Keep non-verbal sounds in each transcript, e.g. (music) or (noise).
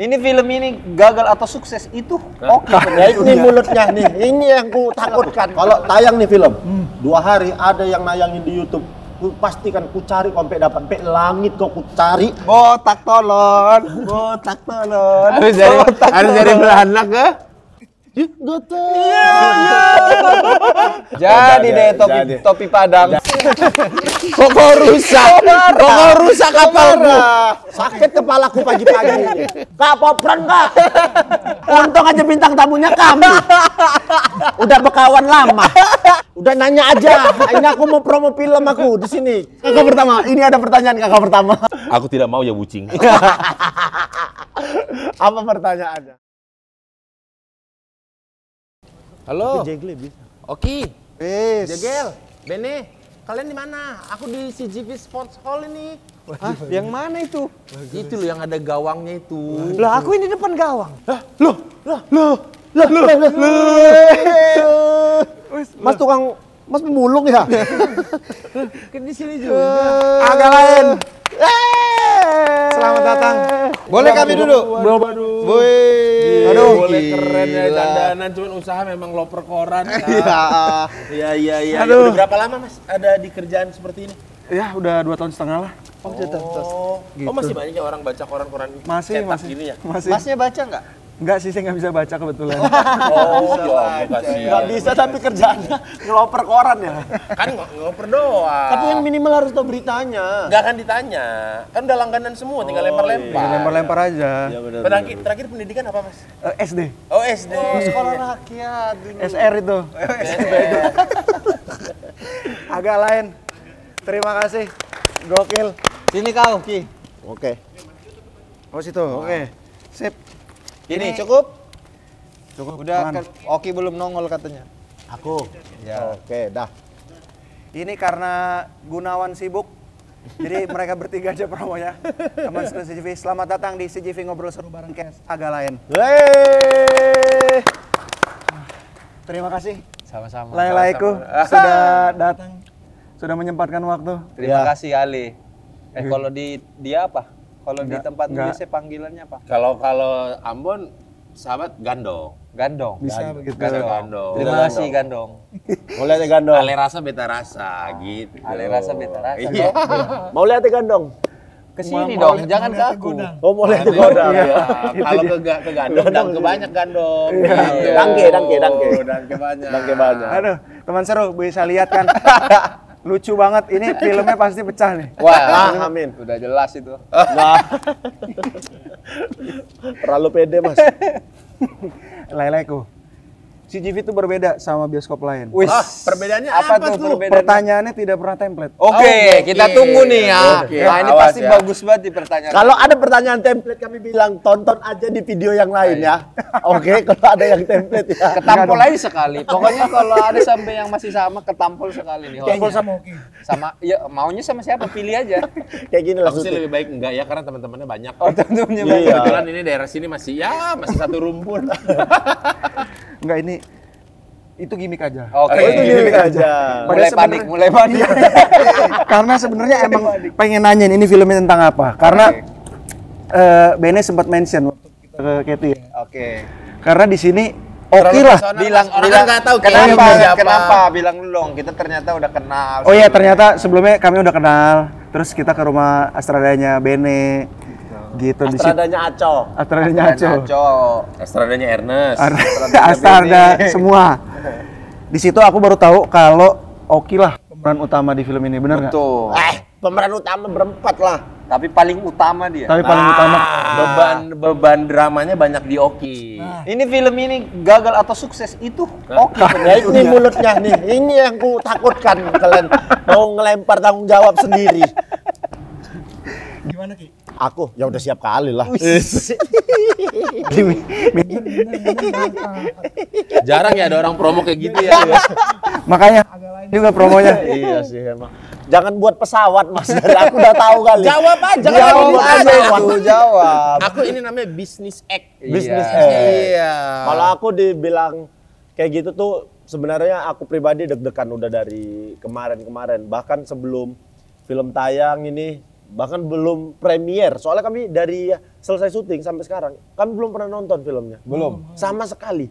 Ini film ini gagal atau sukses itu oke. Ya ini mulutnya nih, ini yang ku (laughs) takutkan. Kalau tayang nih film, dua hari ada yang nayangin di YouTube. Ku pastikan ku cari sampai dapat sampai langit kok ku cari. Botak tolon, botak tolon. Harus dari harus dari belahan ke Gak tahu. Jadi Jadi, deh topi jadi. topi Padang. kok rusak kok rusak kapalku Sakit kepalaku pagi-pagi. Kak popran kak. Untung aja bintang tamunya kami. Udah berkawan lama. Udah nanya aja. Ini aku mau promo film aku di sini. Kakak pertama, ini ada pertanyaan kakak pertama. aku tidak mau ya bucing Apa pertanyaannya? Halo Jegle bisa. Oki Wis. Jegel Bene kalian di mana aku di CGV Sports Hall ini Hah, yang mana itu? itu loh yang ada gawangnya itu Lah aku ini depan gawang. Mas tukang Mas pemulung ya? (laughs) Kan di sini juga. Agak lain. Selamat datang. Boleh kami duduk? Woi. Aduh, boleh keren ya dandanan, cuman usaha memang loper koran. (laughs) Iya. Iya, iya, iya. Aduh. Udah berapa lama mas ada di kerjaan seperti ini? Ya udah dua tahun setengah lah. Oh, oh masih banyak ya orang baca koran-koran Masih cetak masih. gini ya? Masih. Masnya baca nggak? Enggak sih saya nggak bisa baca kebetulan. Oh, ya kasih. Gak bisa tapi kerjaannya ngeloper koran ya. Kan ngoper doang. Tapi yang minimal harus tahu beritanya. Nggak akan ditanya. Kan udah langganan semua, tinggal lempar-lempar. Lempar-lempar aja. Terakhir, terakhir pendidikan apa mas? Eh, SD, Oh SD. Sekolah rakyat. SR itu. (laughs) Agak lain. Terima kasih. Gokil. Sini kau, Ki. Oke. Oh situ. Oke. Sip. Ini cukup? Cukup. Udah kan Oki belum nongol katanya. Aku. Ya. Oke, dah. Ini karena Gunawan sibuk. Jadi (laughs) mereka bertiga aja promonya. Teman sekalian CGV, selamat datang di CGV Ngobrol Seru Bareng Kes. Agak lain. Wey. Terima kasih. Sama-sama. Lai-laiku sudah (laughs) datang. Sudah menyempatkan waktu. Terima Ya. kasih Ali. Eh kalau di dia apa? Kalau di tempat biasa panggilannya apa? Kalau kalau Ambon sahabat gandong. Gandong. Bisa begitu. Gandong. gandong. Terima kasih Gandong. Mau lihat gandong. Ale rasa beta rasa gitu. Ale rasa beta rasa. Iya. (laughs) Mau lihat gandong. Ke sini dong, jangan ke aku. Oh, mau lihat godang. Iya. (laughs) Kalau ke, ke gandong, dangke banyak gandong. Gitu. Dangke, dangke, dangke. Oh, Dangke banyak. Dangke banyak. Aduh, teman seru bisa lihat kan. (laughs) Lucu banget. Ini filmnya pasti pecah nih. Wah, Ah, amin. udah jelas itu. Nah. Terlalu pede, Mas. Lai-laiku. CGV itu berbeda sama bioskop lain. Wis. Ah, perbedaannya apa, apa tuh tuh? perbedaannya? Pertanyaannya tidak pernah template. Oke, Oke, kita oke. tunggu nih ya. Oke, Nah, ini awas pasti ya. bagus banget di pertanyaan. Kalau ada pertanyaan template kami bilang tonton aja di video yang lain ya. Oke, (laughs) kalau ada yang template ya. ketampol aja sekali. Pokoknya kalau ada sampai yang masih sama ketampol sekali nih. Tombol sama Oki. sama ya maunya sama siapa pilih aja. Kayak gini lah Aku sih lebih baik enggak ya karena teman-temannya banyak. Oh, tentunya Iya. banyak. Kebetulan ini daerah sini masih ya masih satu rumpun. (laughs) Enggak ini itu gimmick aja. Oke. Oh, itu gini aja. Mulai panik, mulai panik. (laughs) Karena sebenarnya emang pengen nanyain ini filmnya tentang apa. Karena eh Bene sempat mention waktu kita ke Katy ya. Oke. Karena di sini oke lah. Bilang orang bilang kan nggak tahu kenapa? Kenny siapa. Kenapa? Bilang dulu dong. Kita ternyata udah kenal. Oh iya ternyata sebelumnya kami udah kenal. Terus kita ke rumah Astradanya Bene. Gitu di situ. Astradanya Aco. Astradanya Aco. Naco. Astradanya Ernest. Astarda (laughs) semua. Di situ aku baru tahu kalau Oki lah pemeran utama di film ini, benar nggak? Tuh. Eh, pemeran utama berempat lah. Tapi paling utama dia. Tapi paling utama beban beban dramanya banyak di Oki. Ini film ini gagal atau sukses itu oke. (laughs) Ya ini mulutnya nih, ini yang ku takutkan kalian mau ngelempar tanggung jawab sendiri. gimana Ki? Aku ya udah siap kali lah. Jarang ya ada orang promo kayak gitu ya. Makanya juga promonya. iya sih emang. Jangan buat pesawat Mas. Dari aku udah tahu kali. Jawab aja, Jawab aja. Tuh jawab. Aku ini namanya bisnis act. Bisnis eh. Iya. Kalau aku dibilang kayak gitu tuh sebenarnya aku pribadi deg-degan udah dari kemarin-kemarin. Bahkan sebelum film tayang ini bahkan belum premier. Soalnya kami dari selesai syuting sampai sekarang, kami belum pernah nonton filmnya. Belum. Sama sekali.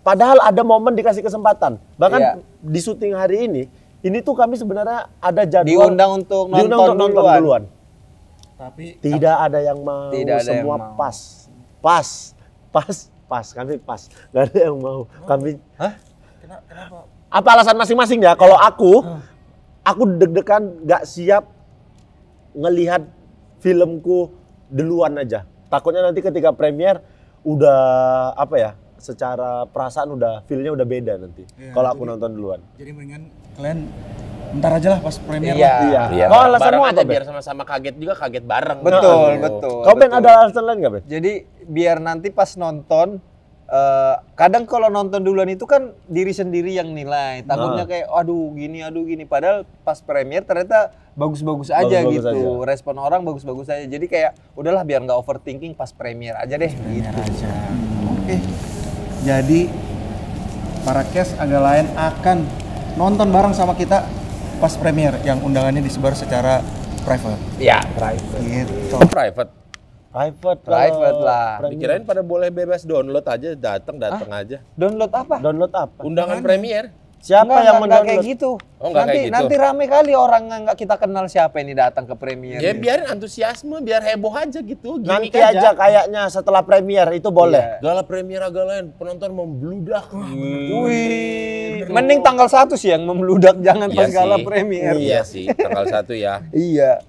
Padahal ada momen dikasih kesempatan. Bahkan Iya. di syuting hari ini, ini tuh kami sebenarnya ada jadwal Diundang untuk diundang nonton untuk nonton duluan. duluan. Tapi Tidak ada yang mau, Tidak ada yang semua mau. pas. Pas. Pas, pas. Kami pas. Gak ada yang mau. Kami Hah? kenapa? kenapa? apa alasan masing-masing ya? Kalau aku, aku deg-degan nggak siap ngelihat filmku duluan aja. Takutnya nanti ketika premier udah apa ya? Secara perasaan udah feelnya udah beda nanti. Iya, kalau aku nonton duluan. Jadi mendingan kalian bentar aja lah pas premier Iya. lah. Iya. Iya. Kau alasanmu bareng apa, aja Ben? biar sama-sama kaget juga kaget bareng. Betul, Nah, betul. Kau betul. ada alasan lain nggak Ben? Jadi biar nanti pas nonton eh, kadang kalau nonton duluan itu kan diri sendiri yang nilai. Takutnya Ah. kayak aduh gini aduh gini padahal pas premier ternyata bagus-bagus aja Bagus-bagus gitu. Respon orang bagus-bagus aja. Jadi kayak udahlah biar nggak overthinking pas premier aja deh gitu. aja. Oke. Jadi para cast agak lain akan nonton bareng sama kita pas premier yang undangannya disebar secara private. Ya, Gitu. Private. Private, Private lah. Premier. Dikirain pada boleh bebas download aja, datang datang aja. download apa? Download apa? Undangan premier. Siapa Nggak, yang nggak- nggak kayak gitu. Oh, nggak nanti kayak gitu. nanti rame kali orang yang nggak kita kenal siapa ini datang ke premier. Ya biarin antusiasme, biar heboh aja gitu. Nanti Gimik aja kayaknya setelah premier itu boleh. Iya. Gala premier agak lain, penonton membludak. Wih, mending tanggal satu sih yang memeludak jangan pas Iya gala sih. premier. Iya sih, tanggal satu ya. Iya.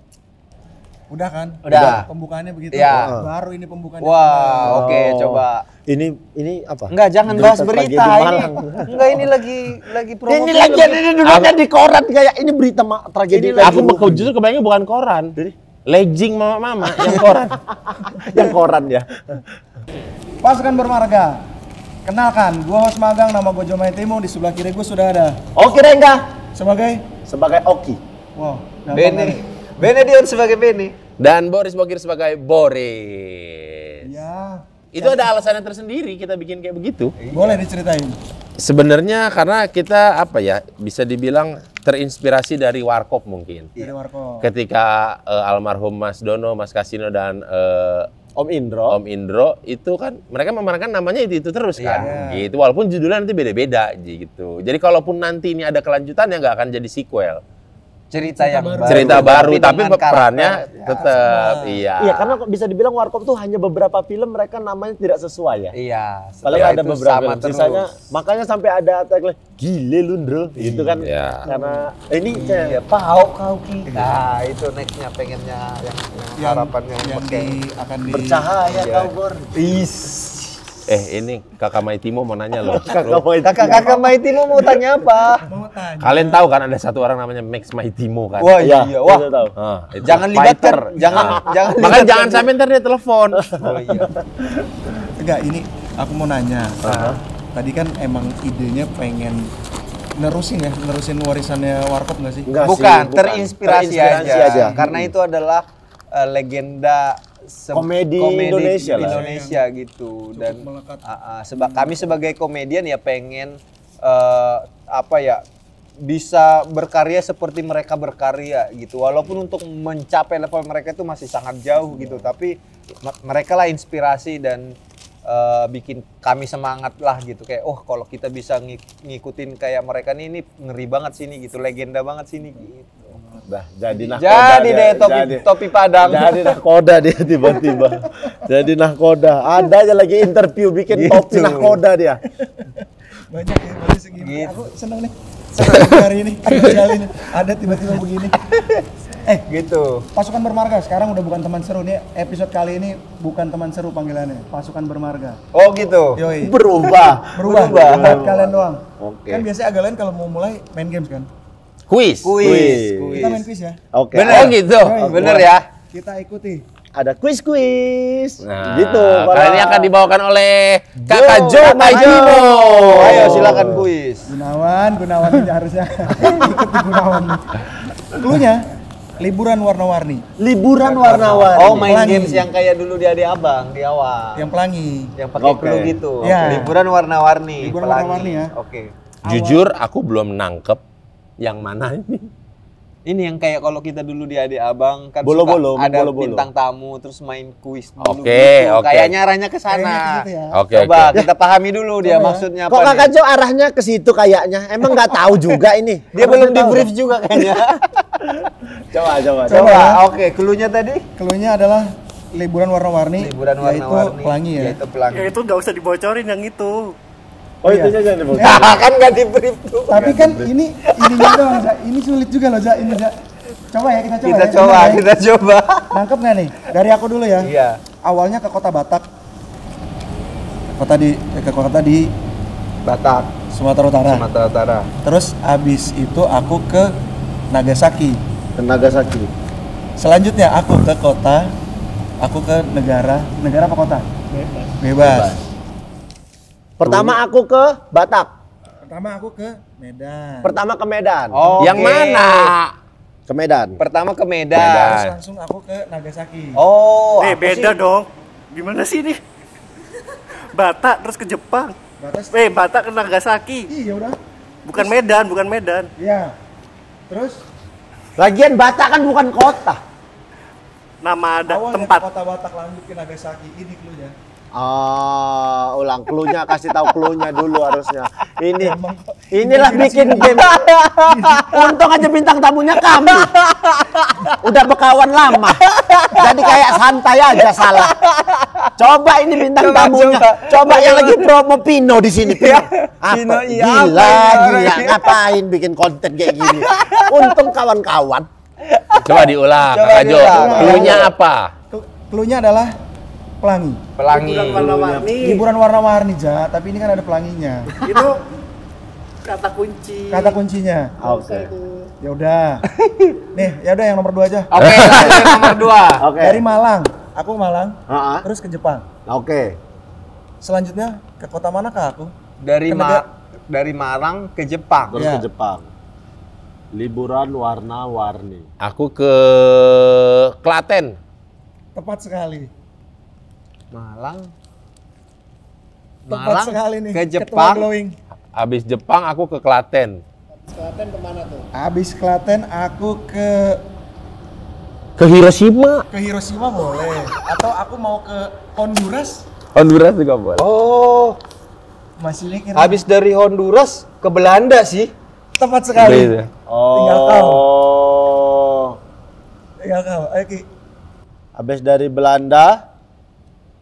Udah kan? Udah. Pembukaannya begitu. Iya. Baru ini pembukaannya. Wah, oke Oh. coba. Ini ini apa? Enggak, jangan bahas berita ini. Enggak, ini lagi lagi promo. Ini lagi ini dulunya di koran kayak ini berita ma- tragedi Aku mau justru kebayangnya bukan koran. Legging mama-mama yang koran. (laughs) yang koran ya. Pasukan bermarga. Kenalkan, gua host magang nama gua Jomai Timo di sebelah kiri gua sudah ada Oki Rengga sebagai sebagai Oki. wow, Bene. Benedion sebagai Bene. Dan Boris Bogir sebagai Boris. Ya, Itu ada alasannya tersendiri kita bikin kayak begitu. boleh diceritain. Sebenarnya karena kita apa ya bisa dibilang terinspirasi dari Warkop mungkin. Dari Warko. Ketika eh, almarhum Mas Dono, Mas Kasino dan eh, Om Indro. Om Indro itu kan mereka memerankan namanya itu itu terus kan, Iya. gitu. Walaupun judulnya nanti beda-beda gitu. Jadi kalaupun nanti ini ada kelanjutan ya nggak akan jadi sequel. Cerita yang baru. Cerita baru tapi dengan perannya karakter. tetap iya. Iya, karena kok bisa dibilang Warkop tuh hanya beberapa film mereka namanya tidak sesuai ya. Iya. Paling setelah ada itu beberapa sama film. terus. Sisanya makanya sampai ada tagline gile lu Ndro gitu kan. Iya. Karena ini Iya, pau kau ki. Nah, itu nextnya pengennya yang, yang, harapannya yang, yang di, akan di bercahaya Iya. kau Bor. Is. Eh ini Kakak Maitimo mau nanya loh. Kakak mau itu. Kakak-kakak Maitimo mau tanya apa? mau tanya. Kalian tahu kan ada satu orang namanya Max Maitimo kan? Wah, Iya, iya. Wah, tahu. Ah, itu jangan libatkan, fighter. jangan Ah. jangan Makanya jangan sampai ntar dia telepon. Oh iya. Enggak, ini aku mau nanya. Tadi kan emang idenya pengen nerusin ya, nerusin warisannya Warkop nggak sih? Enggak sih, bukan, terinspirasi, Terinspirasi aja. aja. Karena itu adalah eh, legenda se- Komedi Indonesia lah. Indonesia gitu. Dan ah, ah, seba- kami sebagai komedian ya pengen eh, apa ya bisa berkarya seperti mereka berkarya gitu. Walaupun untuk mencapai level mereka itu masih sangat jauh gitu. Tapi me- mereka lah inspirasi dan eh, bikin kami semangat lah gitu. Kayak oh kalau kita bisa ngik- ngikutin kayak mereka nih ini ngeri banget sini gitu legenda banget sini gitu Dah, jadi nahkoda jadi dia, deh topi jadi. topi padang Jadi nahkoda dia tiba-tiba. jadi nahkoda. Ada aja lagi interview bikin topi Gitu. nahkoda dia. Banyak ya, baru segini. Gitu. Aku seneng nih. Seneng hari ini, ini ada tiba-tiba begini. Eh, gitu Pasukan Bermarga sekarang udah bukan teman seru nih. Episode kali ini bukan teman seru panggilannya, Pasukan Bermarga. oh gitu Yoi. Berubah. Berubah, Berubah. buat kalian doang. Oke. Kan biasanya agak lain kalau mau mulai main games kan. Kuis. kuis Kuis. Kita main quiz ya. Oke. bener Oh gitu. bener ya Kita ikuti. Ada quiz-quiz. Nah, gitu. kali ini akan dibawakan oleh Kakak Jo Maijimo. ayo silakan kuis Gunawan, Gunawan ini harusnya (laughs) ikuti Gunawan. nih. Cluenya liburan warna-warni Liburan warna-warni. oh main Pelangi. games yang kayak dulu di adik abang di awal yang pelangi. yang pakai Oke. clue gitu Iya. liburan warna-warni Liburan pelangi. warna-warni ya. oke Jujur aku belum nangkep yang mana ini. Ini yang kayak kalau kita dulu di adik abang kan Bolo-bolo, suka ada bolo-bolo. bintang tamu terus main kuis dulu Oke, gitu. oke. Kayaknya arahnya ke sana. gitu ya. Oke, Coba oke. kita pahami dulu dia maksudnya Kok apa. kakak nih. Jo arahnya ke situ kayaknya? Emang nggak tahu juga ini. (laughs) Dia Apa belum di tahu? brief juga kayaknya. (laughs) Coba, coba, Coba, Coba. oke, cluenya tadi Keluarnya adalah liburan warna-warni. liburan yaitu warna-warni. pelangi ya. Yaitu pelangi. Ya itu nggak usah dibocorin yang itu. Oh, itu aja nih, Bos. kan nggak di brief tuh. Tapi kan ini ininya doang, Za. Ini sulit juga loh, Za. Ini, Za. Coba ya kita coba Kita ya. coba, ya? kita coba. Nangkep nggak nih? Dari aku dulu ya. Iya. Awalnya ke kota Batak. Kota di eh, ke kota di Batak, Sumatera Utara. Sumatera Utara. Terus abis itu aku ke Nagasaki. Tenaga sakit. Selanjutnya aku ke kota, aku ke negara, negara apa kota? Bebas. Pertama aku ke Batak. Pertama aku ke Medan. Pertama ke Medan. Oh, Yang mana? Ke Medan. Pertama ke Medan. Medan. Terus langsung aku ke Nagasaki. Oh, eh beda sih? dong. Gimana sih ini? (laughs) Batak terus ke Jepang. Batas. Eh Batak ke Nagasaki. Iya udah. Bukan Medan, bukan Medan. Iya. Terus Lagian Batak kan bukan kota. Nama ada awalnya tempat. kota Batak lanjut ke Nagasaki. Ini cluenya. Ah, ulang cluenya kasih tahu cluenya dulu harusnya. Ini Emang- inilah bikin game. Untung aja bintang tamunya kami. Udah berkawan lama. Jadi kayak santai aja salah. Coba ini bintang Coba, tamunya. coba. Coba yang lagi promo Pino di sini. Pino. Apa? Pino, iya, gila, apa gila. Ngapain bikin konten kayak gini? Untung kawan-kawan. Coba diulang, Coba Kakak Jo. Cluenya apa? Cluenya adalah pelangi. Pelangi. Bukan warna-warni. Hiburan warna-warni, Ja. Tapi ini kan ada pelanginya. (laughs) Itu kata kunci. Kata kuncinya. Oke. Ya udah. (laughs) Nih, ya udah yang nomor dua aja. Oke, lanjut (laughs) nomor dua. Oke. Dari Malang. Aku Malang. Ah, ah. Terus ke Jepang. Oke. Selanjutnya ke kota mana kah aku? Dari Ke Ma dari Malang ke Jepang. Terus Iya. ke Jepang. Liburan warna-warni. Aku ke Klaten. Tepat sekali. Malang. Tepat Malang sekali nih. ke Jepang. Glowing. Habis Jepang aku ke Klaten. Habis Klaten aku ke Ke Hiroshima. ke Hiroshima boleh. Atau aku mau ke Honduras. Honduras juga boleh. Oh, Masih mikir. habis dari Honduras ke Belanda sih. Tepat sekali. Beda. Tinggal kau. Oh. Tinggal kau. Ayo Ki. Habis dari Belanda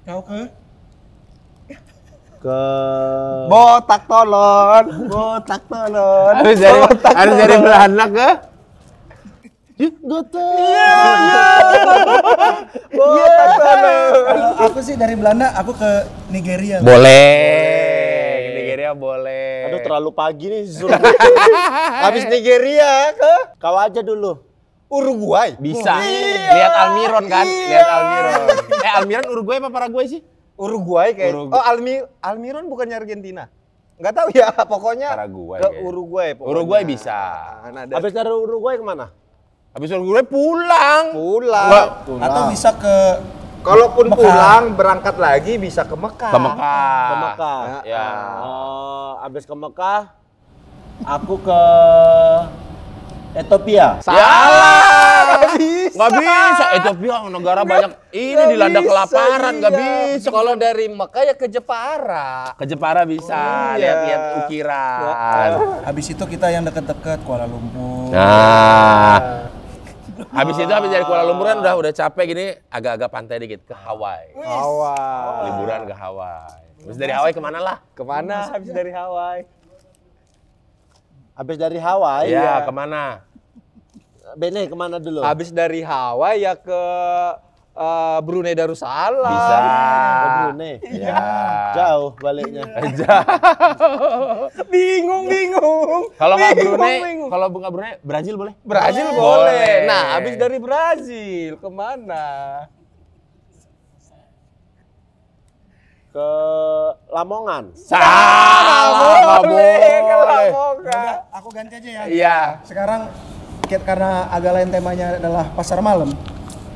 Kau ke ke Botak tolon, botak tolon. Habis dari habis dari Belanda ke Botak tolon. Kalau aku sih dari Belanda, aku ke Nigeria. boleh. Ke Nigeria boleh. Aduh terlalu pagi nih suruh. (laughs) Habis Nigeria ke kau aja dulu. Uruguay. Bisa. Lihat Almiron kan? Lihat Almiron. Eh Almiron Uruguay apa Paraguay sih? Uruguay kayak. Urugu- Oh, Almi Almiron bukannya Argentina. Nggak tahu ya, (laughs) pokoknya Paraguay ke. Uruguay. pokoknya. Uruguay bisa. Ada Habis dari Uruguay ke mana? Habis Uruguay pulang. pulang. Nggak, Atau bisa ke Kalaupun Mekah. pulang berangkat lagi bisa ke Mekah. ke Mekah. Ke Mekah. Ya. Oh, habis ke Mekah aku ke Ethiopia. Salah. Nggak bisa. Nggak bisa. Ethiopia negara banyak ini dilanda bisa, kelaparan. Nggak iya. bisa. Kalau dari Mekah ya ke Jepara. Ke Jepara bisa. Oh, iya. Lihat-lihat ukiran. habis itu kita yang deket-deket Kuala Lumpur. Nah. Habis itu habis dari Kuala Lumpur kan udah udah capek gini agak-agak pantai dikit ke Hawaii. Hawaii. Liburan ke Hawaii. Terus dari Hawaii ke mana lah? Ke mana habis dari Hawaii? Habis dari Hawaii. Iya, ke mana? Bene ke mana dulu? Habis dari Hawaii ya ke eh, Brunei Darussalam. Bisa. Ke Brunei. Ya. Jauh baliknya. (laughs) Bingung, bingung. Kalau nggak Brunei, kalau nggak Brunei, Brazil boleh? Brazil boleh. Boleh. Nah, habis dari Brazil ke mana? Ke Lamongan. Salah, ke boleh. Lamongan. Aku ganti aja ya. Iya. Sekarang ki- karena agak lain temanya adalah pasar malam.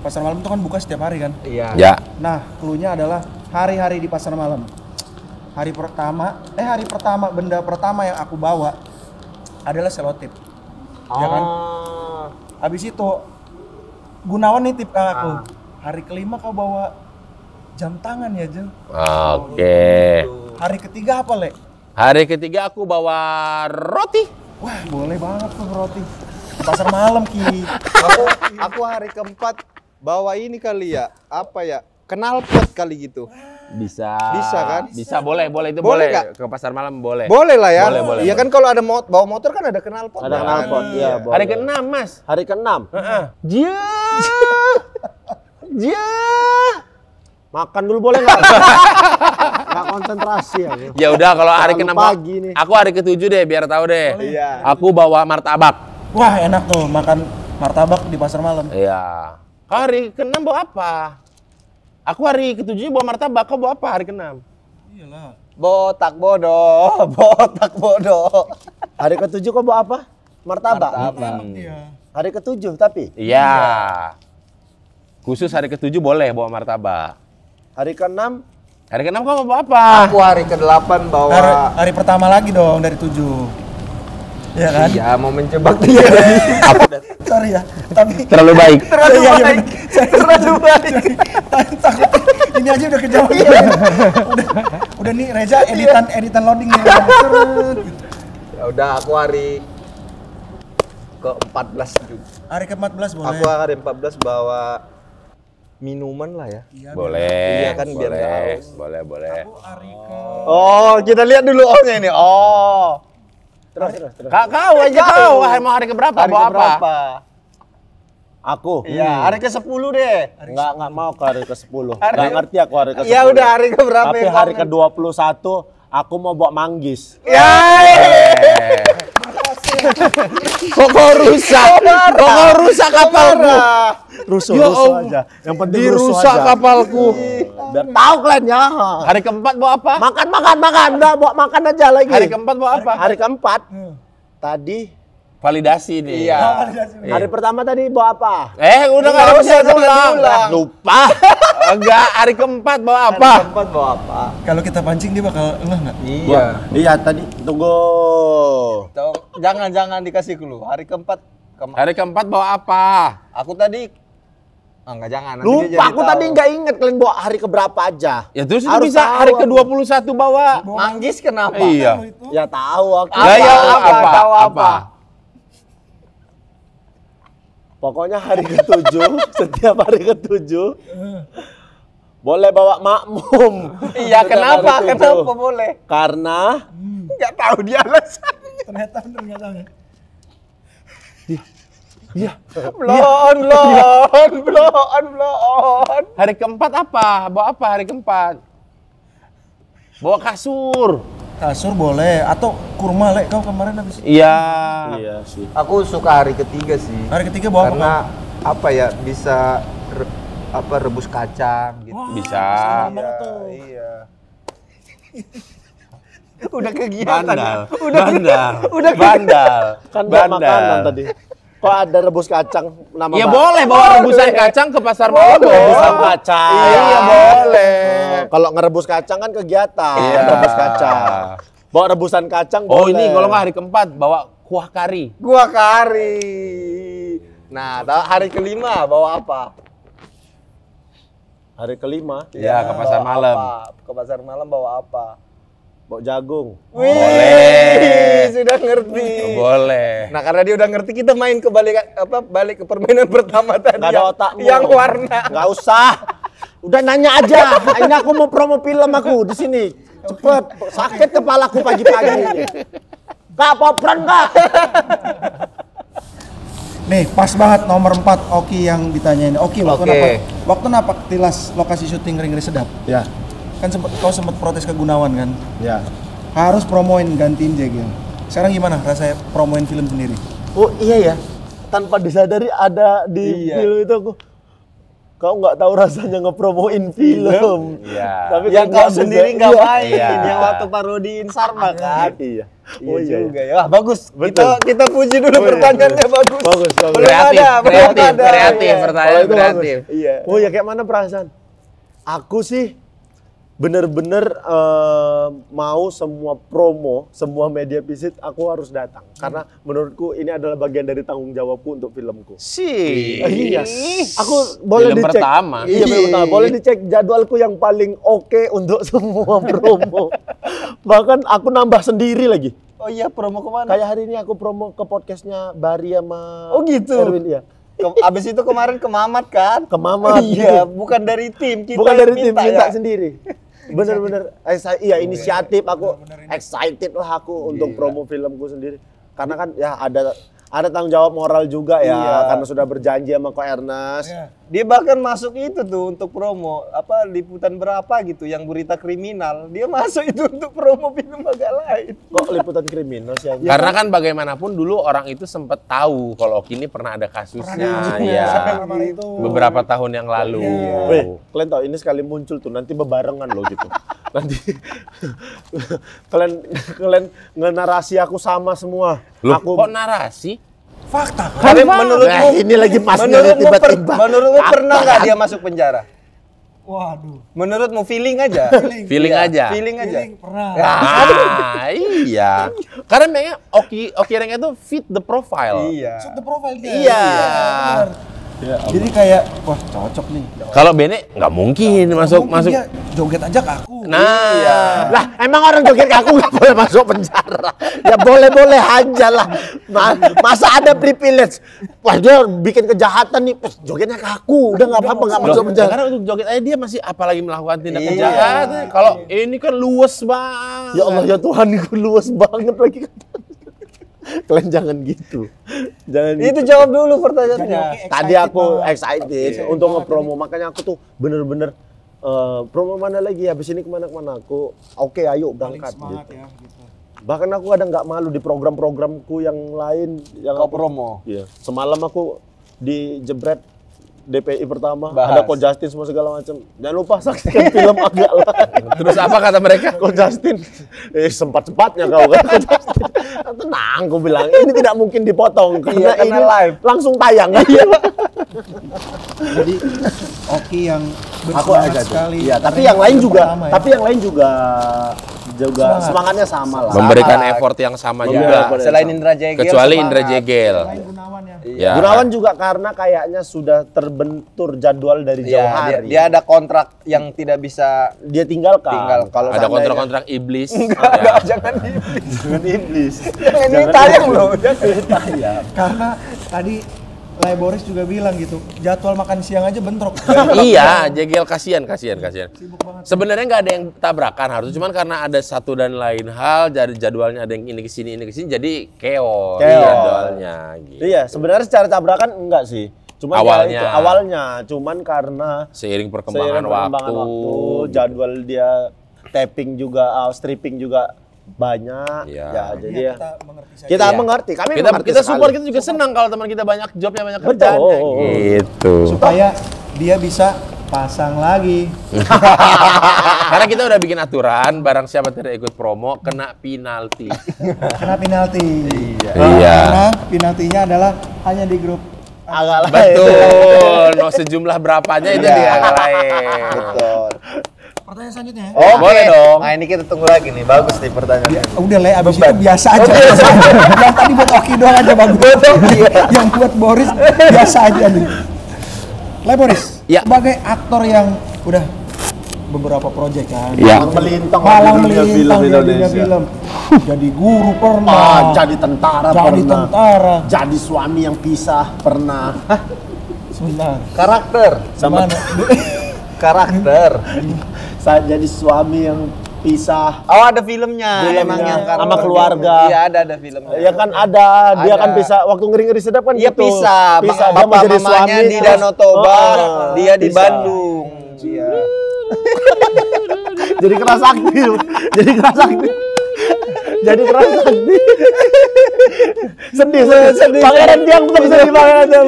Pasar malam itu kan buka setiap hari kan. Iya. Ya. Nah, cluenya adalah hari-hari di pasar malam. Hari pertama, eh hari pertama benda pertama yang aku bawa adalah selotip. Ya kan? Ah. Habis itu Gunawan nih tip ke aku. Hari kelima kau bawa jam tangan ya, Jel. Oke. Hari ketiga apa, Le? Hari ketiga aku bawa roti. Wah, boleh banget tuh roti. Pasar malam, Ki. aku aku hari keempat bawa ini kali ya apa ya kenal pot kali gitu Bisa. Bisa kan? Bisa boleh, boleh itu Boleh boleh. Ke pasar malam boleh. boleh lah ya Boleh, boleh, iya kan kalau ada mot bawa motor kan ada kenal pot Ada kan? knalpot, iya, boleh. Hari ke-6, Mas. Hari ke-6. Jia. (laughs) Jia. Makan dulu boleh nggak? (laughs) Nggak konsentrasi ya. Ya udah kalau hari ke-6 pagi nih. aku hari ke-7 deh biar tahu deh. iya Aku bawa martabak wah enak tuh makan martabak di pasar malam. Iya. Kau Hari ke-6 bawa apa? Aku hari ketujuh bawa martabak, kau bawa apa hari ke-6? Iyalah. Botak bodoh, (laughs) botak bodoh. hari ketujuh kau bawa apa? Martabak. Martabak. Iya. Hari ketujuh tapi? Iya. Khusus hari ketujuh boleh bawa martabak. Hari keenam, Hari ke-6 kau bawa apa? Aku hari ke-8 bawa... Hari, hari pertama lagi dong dari tujuh ya kan? Iya, mau mencoba iya, iya. dia. Apa? Sorry ya, tapi terlalu baik. Terlalu baik. Terlalu baik. (laughs) Ini aja udah kejauhan. Iya. udah, udah nih Reza editan editan loading ya. ya udah aku hari ke 14 juga. Hari ke 14 boleh. Aku hari 14 bawa minuman lah ya. Iya, boleh. Iya kan boleh, biar boleh, boleh, boleh. Aku hari ke Oh, kita lihat dulu ohnya ini. Oh terus terus terus. Kak kau aja kau, Wah, mau hari keberapa? hari bawa apa? Aku. iya hari ke-10 deh Enggak enggak mau ke hari ke-10. Enggak (laughs) ngerti aku hari ke-10. ya udah hari keberapa Tapi yang hari kangen? ke-21 aku mau bawa manggis. ya Eh. (laughs) Kok kau rusak? Kok kau rusak kapalku? Rusuh, Ya rusuh aja. Yang penting Dirusak aja. kapalku. Biar tahu kalian ya. Hari keempat bawa apa? Makan makan makan, udah bawa makan aja lagi. Hari keempat bawa apa? Hari keempat. Tadi Validasi nih. Iya. hari pertama tadi bawa apa? Eh, udah nggak Nggak ada usah ulang. Lupa. (laughs) Enggak, hari keempat bawa apa? Hari keempat bawa apa kalau kita pancing dia bakal enggak enggak? iya Iya tadi tunggu. Tau- jangan jangan dikasih clue hari keempat ke- Hari keempat bawa apa? aku tadi ah enggak jangan nanti dia Lupa jadi aku tahu. tadi nggak inget kalian bawa hari keberapa aja. Ya terus itu Harus bisa tahu hari aku. ke-21 bawa. manggis kenapa Iya. Ya tahu aku. Apa, Lah, ya, apa, tahu apa? Pokoknya hari ketujuh, (laughs) setiap hari ketujuh boleh bawa makmum. iya Setiap kenapa kenapa boleh Karena enggak tahu dia alasan Ternyata bener enggak tahu ya. blon blon blon blon Hari keempat apa? Bawa apa hari keempat? Bawa kasur. Kasur boleh atau kurma le kau kemarin habis. Iya. Iya sih. aku suka hari ketiga sih Hari ketiga bawa apa? karena apa ya bisa re- apa rebus kacang gitu Bisa. iya (laughs) udah kegiatan Bandal. udah Bandal. udah Bandal. Kan bawa makanan tadi. Kok ada rebus kacang nama Ya boleh bawa rebusan kacang ke pasar malam. Rebusan kacang. Iya, boleh. Oh, Kalau ngerebus kacang kan kegiatan. Iya. Rebus kacang. Bawa rebusan kacang Oh boleh. ini kalau nggak hari keempat bawa kuah kari. gua kari nah hari kelima bawa apa Hari kelima Iya, ke pasar malam. apa? ke pasar malam bawa apa bawa jagung. Wih, Boleh. sudah ngerti Boleh. Nah karena dia udah ngerti kita main ke balik apa balik ke permainan (laughs) pertama tadi Nggak ada yang, otakmu. yang warna. Nggak usah. Udah nanya aja. Ini aku mau promo film aku di sini. Cepet. Sakit kepalaku pagi-pagi. Kak, popran kak. Nih, pas banget nomor 4 Oki yang ditanyain. Oki, waktu Oke. napak waktu napak tilas lokasi syuting Ring Ring Sedap. Ya. Kan sempet kau sempet protes ke Gunawan kan? Ya. Harus promoin gantiin Jegel. Sekarang gimana rasanya promoin film sendiri? Oh iya ya. Tanpa disadari ada di Iya. film itu aku. Kau nggak tahu rasanya ngepromoin film. Iya. Tapi yang kau nggak sendiri nggak Iya. main, Iya. yang waktu parodiin Sarma kan. Iya. Iya Oh iya. juga ya. Wah, bagus. Betul. Kita kita puji dulu Oh iya, pertanyaannya bagus. Bagus, bagus. Belum Kreatif, ada, belum kreatif, ada. kreatif, Iya. pertanyaan kreatif. bagus. Iya. Oh ya kayak mana perasaan? Aku sih bener-bener eh, mau semua promo, semua media visit aku harus datang karena menurutku ini adalah bagian dari tanggung jawabku untuk filmku. Sih. Iya, aku boleh Film dicek. pertama. Iya, film pertama. Boleh dicek jadwalku yang paling oke untuk (laughs) semua promo. Bahkan aku nambah sendiri lagi. Oh iya, promo ke mana? Kayak hari ini aku promo ke podcastnya Bari sama Oh, gitu? Erwin iya. Ke- abis itu kemarin ke Mamat kan? Ke Mamat, Iya, bukan dari tim. Kita Bukan dari tim, minta ya. sendiri. Bener-bener, eh, iya inisiatif. Aku, excited lah aku untuk promo filmku sendiri. Karena kan ya ada ada tanggung jawab moral juga ya, Iya. karena sudah berjanji sama Ko Ernest. Dia bahkan masuk itu tuh untuk promo apa liputan berapa gitu yang berita kriminal. Dia masuk itu untuk promo film agak lain. Kok liputan kriminal sih? anjing? Karena kan bagaimanapun dulu orang itu sempat tahu kalau Oki ini pernah ada kasusnya ya. Beberapa tahun yang lalu. Weh, kalian tahu ini sekali muncul tuh nanti bebarengan loh gitu. (laughs) nanti kalian kalian ngenarasi aku sama semua. Loh, aku kok narasi? Tapi menurutmu Nah, ini lagi menurutmu, per- tiba-tiba. menurutmu pernah nggak dia masuk penjara? Waduh, Menurutmu feeling aja. Feeling Iya, aja. Feeling aja. pernah. Ah, iya. Karena memang Oki Oki Reng itu fit the profile. Iya. Shoot the profile dia. Iya. Jadi kayak wah cocok nih. Kalau Bene nggak mungkin masuk Mungkin masuk. dia joget aja ke aku. Nah, Lah, emang orang joget ke aku nggak boleh masuk penjara? Ya boleh-boleh aja lah. Ma- masa ada privilege? Wah dia bikin kejahatan nih, pas jogetnya ke aku. Udah nggak apa-apa nggak masuk penjara. Karena untuk joget aja dia masih apalagi melakukan tindak Iya. kejahatan. Kalau ini kan luas banget. Ya Allah ya Tuhan, gue luas banget lagi. (laughs) Kalian jangan gitu. Jangan gitu. Itu jawab dulu pertanyaannya. Tadi aku excited untuk ngepromo, makanya aku tuh bener-bener eh, promo mana lagi habis ini ke mana-kemana aku oke ayo berangkat Semangat gitu. ya gitu. bahkan aku kadang nggak malu di program-programku yang lain yang Kau aku- promo. Iya. Semalam aku di jebret DPI pertama, Bahas. ada Ko Justin semua segala macam. Jangan lupa saksikan (laughs) film agak lain. Terus apa kata mereka? Ko Justin, eh sempat-sempatnya kau kan Ko Justin. (laughs) Tenang, aku bilang ini tidak mungkin dipotong karena, Iya, karena ini live. langsung tayang. (laughs) Iya. Jadi Oki yang aku agak sekali. Iya, tapi Karena yang lain juga, pertama ya. tapi yang lain juga juga Semangat. semangatnya sama lah. Memberikan Sama. effort yang sama Iya, juga. Selain Indra Jegel. Kecuali semangat. Indra Jegel. Gunawan ya. Ya. Gunawan juga karena kayaknya sudah terbentur jadwal dari jauh Iya, dia, hari. dia ada kontrak yang tidak bisa dia tinggalkan. Tinggalkan. Kalau Ada kontrak-kontrak iblis. Enggak, Ya. jangan iblis. Jangan iblis. Jangan ini tayang loh. tayang. Karena tadi Lai Boris juga bilang gitu, jadwal makan siang aja bentrok. (laughs) iya, Jegel kasihan, kasihan, kasihan. Sebenarnya nggak ada yang tabrakan harusnya, cuman karena ada satu dan lain hal, jadi jadwalnya ada yang ini ke sini ini ke sini, jadi chaos, Chaos. jadwalnya. Gitu. Iya, sebenarnya secara tabrakan enggak sih. Cuman ya Awalnya. itu, awalnya, cuman karena Seiring perkembangan, seiring perkembangan waktu, waktu, jadwal dia tapping juga, uh, stripping juga banyak. Iya. Ya, jadi ya. Kita mengerti saja. Kita Iya. mengerti, kami kita mengerti kita sekali. support kita juga senang kalau teman kita banyak jobnya banyak Betul. kerjaannya gitu Supaya dia bisa pasang lagi. (laughs) karena kita udah bikin aturan barang siapa tidak ikut promo kena penalti (laughs) Kena penalti. Iya. Karena penaltinya adalah hanya di grup Agak lain. betul (laughs) no sejumlah berapanya itu Iya. di yang lain Betul. Pertanyaan selanjutnya ya. Oke. Boleh dong. Nah, ini kita tunggu lagi nih. Bagus nih pertanyaannya. Udah le, abis itu biasa aja. (laughs) yang tadi buat Oki doang aja bagus. yang buat Boris biasa aja nih. Le Boris, Ya. sebagai aktor yang udah beberapa proyek kan. Ya. Melintang Malang di dunia melintang film di dunia Indonesia. film. Jadi guru Ah, pernah. jadi tentara Jadi pernah. tentara. Jadi suami yang pisah pernah. Hah? Sebentar. Karakter. Sama? Karakter. (laughs) saya jadi suami yang pisah. Oh, ada filmnya. Filmnya. Emang yang Sama keluarga. Iya, ada ada filmnya. Ya kan ada, dia Ada. kan bisa waktu ngeri-ngeri sedap kan Iya gitu. pisah. Pisah, Bapak dia mau jadi suami di Danau Toba, Oh, dia di pisah. Bandung. Iya. (laughs) Jadi keras sakti. lu. Jadi keras sakti. Jadi keras sakti. sedih, sedih, sedih. Pangeran Tiang Pem sedih pangeran Tiang.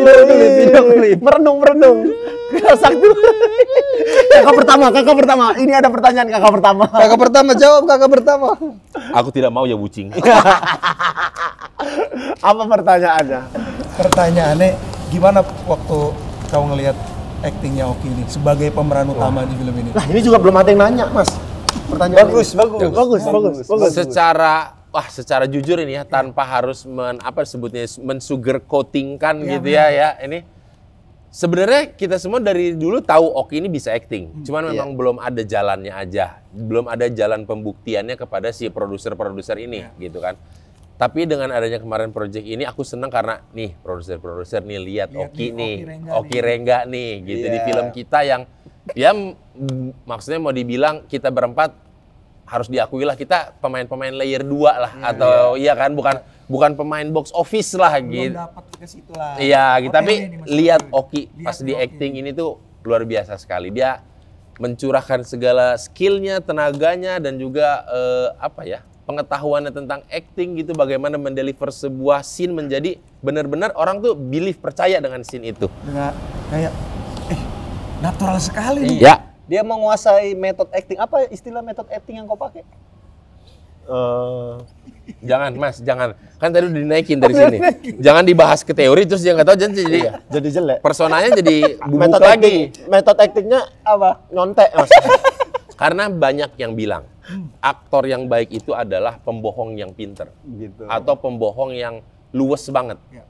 Video klip. Merenung, merenung. Keras sakti. kakak pertama, kakak pertama. Ini ada pertanyaan kakak pertama. Kakak pertama jawab, kakak pertama. aku tidak mau ya bucing (laughs) Apa pertanyaannya? Pertanyaannya gimana waktu kau ngelihat aktingnya Oki ini sebagai pemeran utama di film ini? Lah ini juga belum ada yang nanya, Mas. Pertanyaan Bagus, ini. bagus. bagus, bagus, bagus. secara wah secara jujur ini ya tanpa harus men apa sebutnya mensugar coatingkan gitu ya ya. Ini sebenarnya kita semua dari dulu tahu Oki ini bisa acting. Cuman memang belum ada jalannya aja. Belum ada jalan pembuktiannya kepada si produser-produser ini gitu kan. Tapi dengan adanya kemarin project ini aku senang karena nih produser-produser nih lihat Oki nih Oki Rengga nih gitu. Di Iya. film kita yang ya maksudnya mau dibilang kita berempat harus diakui lah kita pemain-pemain layer 2 lah atau iya kan bukan bukan pemain box office lah gitu. dapat ke situ lah. Iya, gitu. Tapi ini lihat. Oki Lihat pas di Oki. acting ini tuh luar biasa sekali. Dia mencurahkan segala skillnya, tenaganya dan juga eh, apa ya pengetahuannya tentang acting gitu, bagaimana mendeliver sebuah scene menjadi benar-benar orang tuh believe percaya dengan scene itu. Dengan kayak eh natural sekali nih. Ya, Dia menguasai metode acting. Apa istilah metode acting yang kau pakai? Eh, jangan Mas, jangan. Kan tadi udah dinaikin dari sini. Jangan dibahas ke teori terus dia nggak tahu jadi jadi jadi jelek. personanya jadi (laughs) Metode lagi. acting, metode actingnya Apa? nyontek, Mas. (laughs) Karena banyak yang bilang aktor yang baik itu adalah pembohong yang pinter Gitu. atau pembohong yang luwes banget. Ya.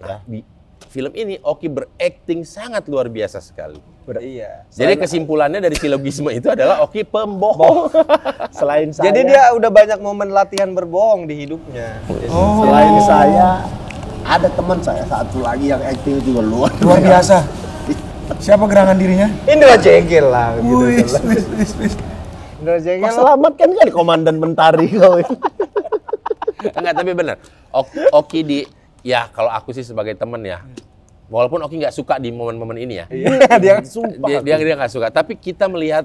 Nah, di film ini Oki berakting sangat luar biasa sekali. Iya. Jadi kesimpulannya dari silogisme itu adalah Oki pembohong. (laughs) Selain saya, Jadi dia udah banyak momen latihan berbohong di hidupnya. Oh, selain saya ada teman saya satu lagi yang acting juga luar luar biasa. Siapa gerangan dirinya? Indra Jegel lah. Gitu. Wih, wis, wis, wis. Indra Jegel. Mas Selamat kan kali komandan mentari kau ini. Enggak, tapi benar. Oki, Oki di ya kalau aku sih sebagai temen ya. Walaupun Oki nggak suka di momen-momen ini ya. Iya, (laughs) dia dia dia dia nggak suka tapi kita melihat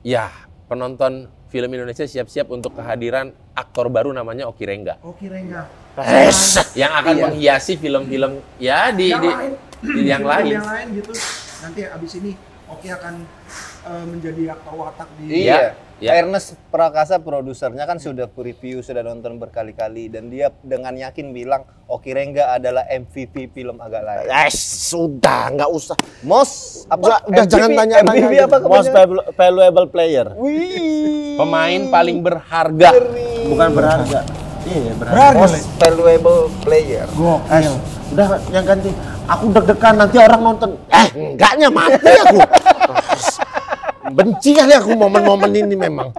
ya penonton film Indonesia siap-siap untuk kehadiran aktor baru namanya Oki Rengga Oki Rengga. yang akan menghiasi film-film ya di di, di yang lain Yang lain gitu. Nanti abis ini Oki akan eh, menjadi aktor watak di Iya. Ya. Ernest Prakasa produsernya kan sudah review, sudah nonton berkali-kali dan dia dengan yakin bilang Oki Rengga adalah MVP film agak lain. Eh, sudah, nggak usah. Most Udah, apa? udah jangan tanya tanya. MVP apa Most valuable player. Wih. pemain paling berharga Bukan berharga. Iya, berharga. Berharga. Most valuable player. Gokil. Udah yang ganti. Aku deg-degan nanti orang nonton. Eh, enggaknya mati aku. (laughs) Benci kali aku momen-momen ini memang.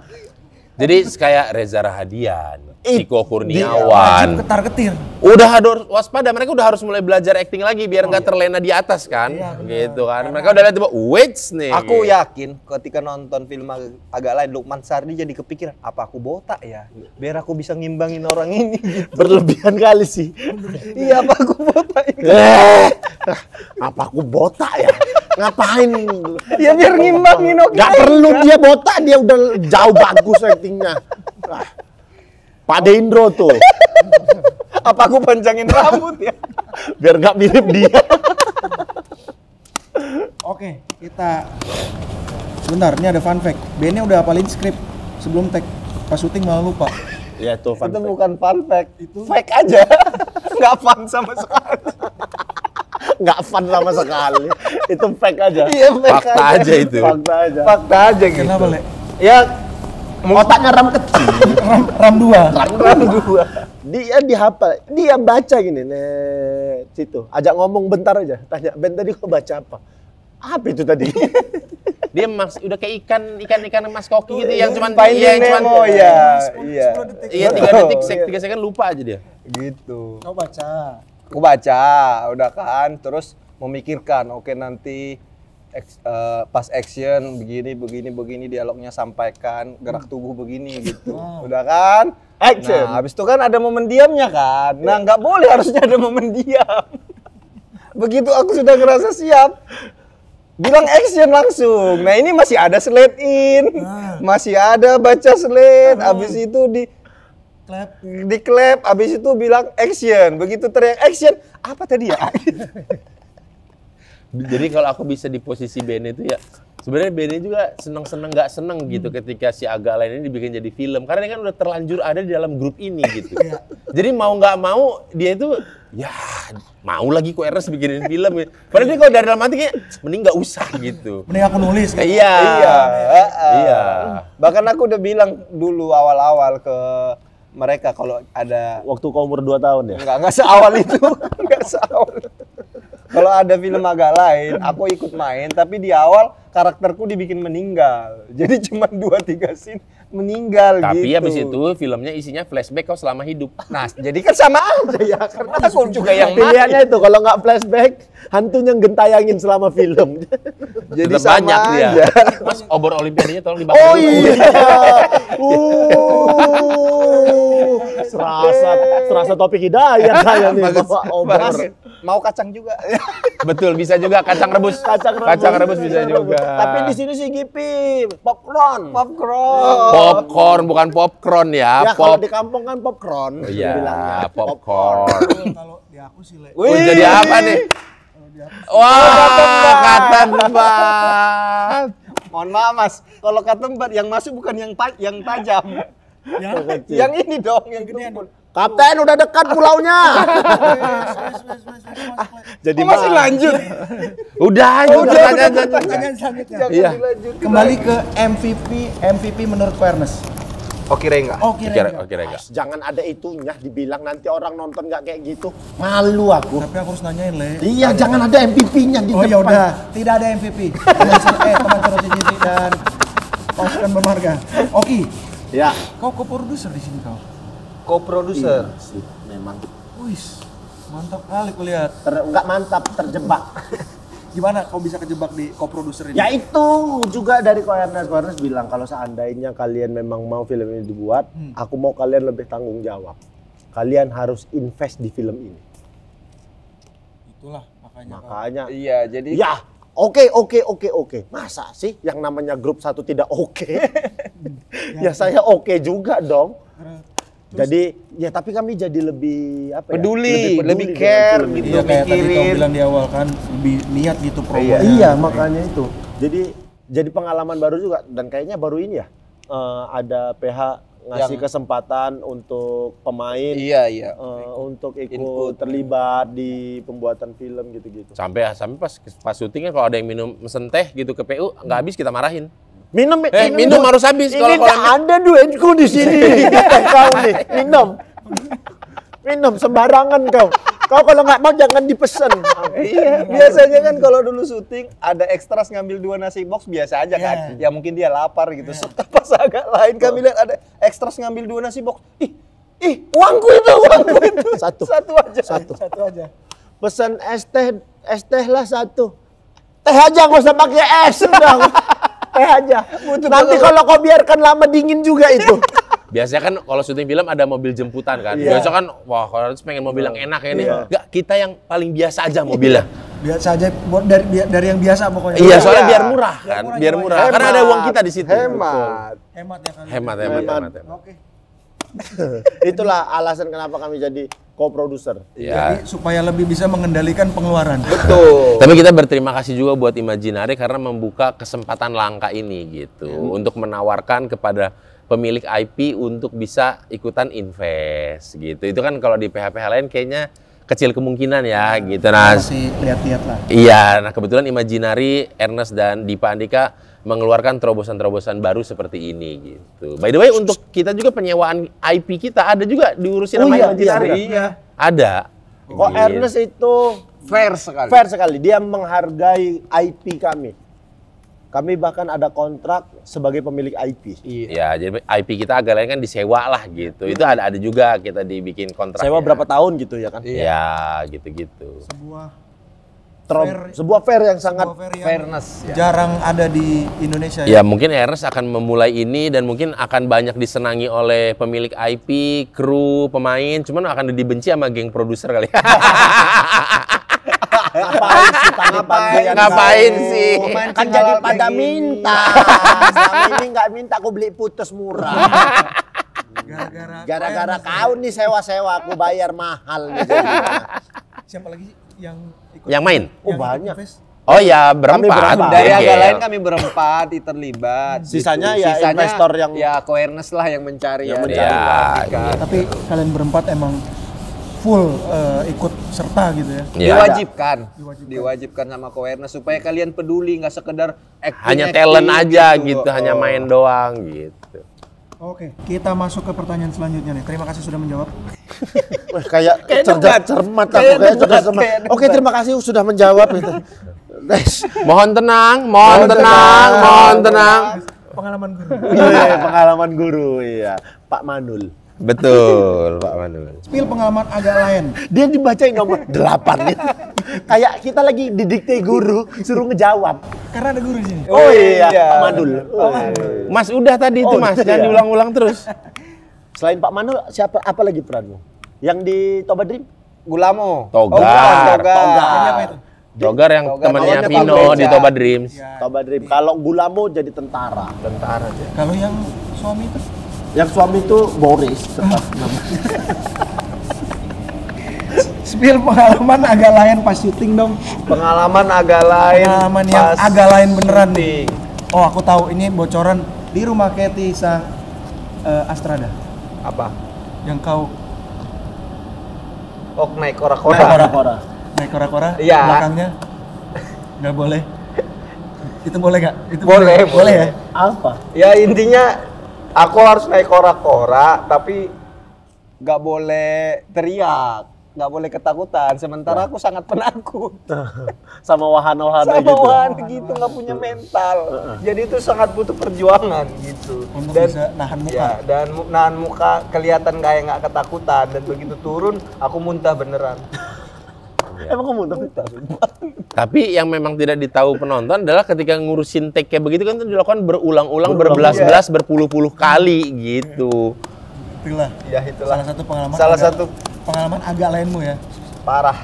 jadi kayak Reza Rahadian Wajib Kurniawan ketar-ketir. udah harus waspada mereka udah harus mulai belajar acting lagi biar nggak terlena di atas kan gitu kan mereka udah lihat wait nih Aku gitu. yakin ketika nonton film ag- agak lain Lukman Sardi jadi kepikiran apa aku botak ya biar aku bisa ngimbangin orang ini. (laughs) Berlebihan kali sih. (laughs) iya apa aku botak? Eh, apa aku botak ya? Ngapain? ya biar ngimbangin Oki. Gak perlu dia botak, dia udah jauh bagus actingnya. (laughs) Pak Dendro tuh, (laughs) Apa aku panjangin rambut ya? biar gak mirip dia. Oke, kita sebentar. Ini ada fun fact. Bennya udah hafalin skrip sebelum tag. Pas syuting malah lupa. Ya tuh fun itu fact. bukan fun fact, itu fake aja. (laughs) Nggak fun sama sekali. Nggak fun sama sekali. Itu fake aja. Iya, fake fakta aja itu Fakta aja. Fakta aja gitu. Kenapa, Le? Ya Otaknya ram kecil. Ram, ram 2. ram dua. Dia dihafal, dia baca gini, nih situ. Ajak ngomong bentar aja, tanya Ben tadi kau baca apa? Apa itu tadi? (laughs) dia mas udah kayak ikan ikan ikan mas koki gitu yang cuman Finding iya, yang cuman Nemo ya. Iya. iya tiga detik sek- tiga second lupa aja dia Gitu. Kau baca. Aku baca, udah kan, terus memikirkan, oke nanti ex- eh, pas action begini begini begini dialognya sampaikan gerak tubuh begini gitu. Udah kan? Action. nah habis itu kan ada momen diamnya kan? Nah nggak boleh harusnya ada momen diam. Begitu aku sudah ngerasa siap bilang action langsung. Nah ini masih ada slide in masih ada baca slide habis itu di Clap. di clap habis itu bilang action. Begitu teriak action apa tadi ya (laughs) Jadi kalau aku bisa di posisi Benny itu ya sebenarnya Benny juga seneng-seneng nggak seneng gitu ketika si agak lain ini dibikin jadi film karena dia kan udah terlanjur ada di dalam grup ini gitu. Jadi mau nggak mau dia itu ya mau lagi kok Ernest bikinin film ya. Padahal dia kalau dari dalam hati kayak mending nggak usah gitu. Mending aku nulis. Iya. Iya. heeh. Iya. Bahkan aku udah bilang dulu awal-awal ke mereka kalau ada Waktu kau umur 2 tahun ya? Enggak, enggak seawal itu. (laughs) Enggak seawal. Kalau ada film agak lain, aku ikut main, tapi di awal karakterku dibikin meninggal. Jadi cuma 2-3 scene meninggal Tapi gitu. habis itu filmnya isinya flashback kau selama hidup. Nah, jadi kan sama aja ya. Karena aku juga yang main. Pilihannya itu kalau nggak flashback, hantunya gentayangin selama film. Jadi Tetap sama banyak dia. aja. Mas, obor olimpiadanya tolong dibakar Oh dulu. iya. (laughs) Uh, serasa serasa topik hidayah saya nih bawa obor. Mas, mau kacang juga. (laughs) Betul, bisa juga kacang rebus. Kacang rebus. rebus bisa juga. Tapi di sini sih Gipi, popcorn. Popcorn. popcorn bukan popcorn ya, Ya kalau pop. di kampung kan popcorn. Iya. Oh, popcorn. Kalau di aku sih, Le. Oh, jadi apa nih? Wah, kata tempat. Mohon maaf Mas, kalau ketempat yang masuk bukan yang yang tajam. Kecil. yang ini dong, yang tumpul. Kapten udah dekat pulaunya. Jadi masih lanjut? (laughs) Udah, Oh, udah, udah, Iya. Kembali ke MVP, MVP menurut Fairness. Oke, Rengga. Oh, Kira, kira kira, kira. Jangan ada itunya dibilang nanti orang nonton nggak kayak gitu. Malu aku. Tapi aku harus nanyain, Le. Iya, jangan ada MVP-nya di Oh ya depan. udah, tidak ada MVP. Eh teman CGV dan pasukan bermarga. Oki, Ya. kau co-producer di sini kau. Co-producer. Sih, memang Wis, mantap kali kulihat. ter nggak mantap terjebak. (laughs) Gimana kau bisa kejebak di co-producer ini? ya itu juga dari Koernas Koernas bilang kalau seandainya kalian memang mau film ini dibuat, aku mau kalian lebih tanggung jawab. Kalian harus invest di film ini. Itulah makanya. kau- Makanya Iya, jadi Ya, oke, oke, oke, oke. Masa sih yang namanya grup satu tidak oke? (laughs) ya saya oke juga dong. Jadi ya tapi kami jadi lebih apa ya? Peduli, lebih dengan care film ini. gitu. Iya kayak tadi kau bilang di awal kan lebih niat gitu promonya. Iya, makanya itu. Jadi jadi pengalaman baru juga dan kayaknya baru ini ya eh, ada PH ngasih Yang- kesempatan untuk pemain Iya, iya. eh, untuk ikut Input. terlibat di pembuatan film gitu-gitu. Sampai sampai pas pas syuting kan kalau ada yang minum mesen teh gitu ke PU nggak habis kita marahin. Minum, Eh, minum harus habis Ini kalau- kalau- ada duitku di sini. (laughs) kau nih, minum. Minum sembarangan kau. Kau kalau nggak mau jangan dipesan. Iya, biasanya kan kalau dulu syuting ada ekstras ngambil dua nasi box biasa aja kan. Ya mungkin dia lapar gitu. Pas agak lain kami lihat ada ekstras ngambil dua nasi box. Ih, ih, uangku itu, uangku itu. Satu. Satu aja. Satu. Satu aja. Pesan es teh, es teh lah satu. Teh aja nggak usah pakai es udah. Teh aja. Nanti kalau kau biarkan lama dingin juga itu. (laughs) Biasanya kan kalau syuting film ada mobil jemputan kan. Iya. Biasa kan wah kalau harus pengen mobil yang enak ya ini. Enggak, kita yang paling biasa aja mobilnya. Biasa aja buat dari dari yang biasa pokoknya. Iya, soalnya Iya. biar murah kan, murah biar murah. Karena ada uang kita di situ. Hemat. Hemat ya kali. Hemat, hemat, Hemat. hemat. hemat. Oke. (laughs) Itulah alasan kenapa kami jadi co-producer. Ya. Jadi supaya lebih bisa mengendalikan pengeluaran. Betul. Tapi kita berterima kasih juga buat Imaginary karena membuka kesempatan langka ini gitu untuk menawarkan kepada pemilik IP untuk bisa ikutan invest gitu. Itu kan kalau di PH-PH lain kayaknya kecil kemungkinan ya gitu. Nah, Masih lihat-lihat lah. Iya, nah kebetulan Imaginary, Ernest dan Dipa Andika mengeluarkan terobosan-terobosan baru seperti ini gitu. By the way, untuk kita juga penyewaan IP kita ada juga diurusin Oh sama iya, Imaginary. iya. Ada. Kok Gitu. Ernest itu Fair sekali. fair sekali. Dia menghargai IP kami. Kami bahkan ada kontrak sebagai pemilik IP. Ya, jadi IP kita agak lain kan disewa lah gitu. Itu ada ada juga kita dibikin kontrak. Sewa berapa tahun gitu ya kan? Ya, gitu-gitu. Sebuah Trom- Fair- sebuah fair yang sangat fair yang Fairness. Ya. jarang ada di Indonesia Ya mungkin Ernest akan memulai ini dan mungkin akan banyak disenangi oleh pemilik IP, kru, pemain, cuman akan dibenci sama geng produser kali. ngapain (laughs) sih Ngapain tahu? sih? Kan jadi pada minta. Selama ini nggak minta aku beli putus murah. Gara-gara Gara-gara kau nih sewa-sewa aku bayar mahal nih jadinya. siapa lagi sih yang? Yang main? Oh Yang banyak. Oh ya berempat. berempat. Dari Geng. agak lain kami berempat terlibat. (laughs) Sisanya gitu. ya investor yang- ya awareness lah yang mencari Yang ya. mencari. Ya. Tapi kalian berempat emang full eh, ikut serta gitu ya. Iya. diwajibkan. diwajibkan sama awareness supaya kalian peduli nggak sekedar acting, Hanya acting talent aja gitu, Oh. hanya main doang gitu. Oke, kita masuk ke pertanyaan selanjutnya nih. Terima kasih sudah menjawab. Wah, kayak Kayak cerdas cermat aku Kayak kayak cerdas cermat. kayak Oke, terima kasih sudah menjawab itu. Guys, Mohon tenang, mohon tenang, mohon tenang. Pengalaman guru. iya, pengalaman guru iya. Pak Manul. Betul, Pak Manul. Spill pengalaman agak lain. Dia dibacain nomor 8 Kayak kita lagi didikte guru, suruh ngejawab. Karena ada guru di sini. Oh iya, iya. Pak Manul. Mas udah tadi itu Oh, Mas, iya. jangan diulang-ulang terus. Selain Pak Manul, siapa apa lagi peranmu? Yang di Toba Dream? Gulamo. Togar. Oh, bukan, togar. Togar. Itu? Togar yang Togar temannya Vino di. Toba Dreams. Toba Dream. Kalau Gulamo jadi tentara. Tentara dia. Kalau yang suami itu Yang suami itu Boris. namanya. spill pengalaman agak lain pas syuting dong. Pengalaman agak lain. Pengalaman yang pas agak lain beneran nih. Oh, aku tahu ini bocoran di rumah Kathy sang eh, Astrada Apa? yang kau Oh, naik kora-kora. kora-kora. naik kora-kora Iya. belakangnya nggak boleh. Itu boleh nggak? Itu Boleh, boleh boleh. ya. Apa? Ya intinya aku harus naik kora-kora tapi nggak boleh teriak, nggak boleh ketakutan. Sementara aku sangat penakut. (laughs) Sama wahana-wahana Sama gitu. wahana gitu nggak punya mental. Jadi itu sangat butuh perjuangan gitu. Untuk bisa nahan muka. Ya, dan nahan muka kelihatan kayak nggak ketakutan dan begitu turun aku muntah beneran. (laughs) Emang kamu tahu? Tapi yang memang tidak ditahu penonton adalah ketika ngurusin take kayak begitu kan itu dilakukan berulang-ulang, Berulang, berbelas-belas, berpuluh-puluh kali gitu. Itulah. Ya itulah. Salah satu pengalaman. Salah agak- satu pengalaman agak lainmu ya. parah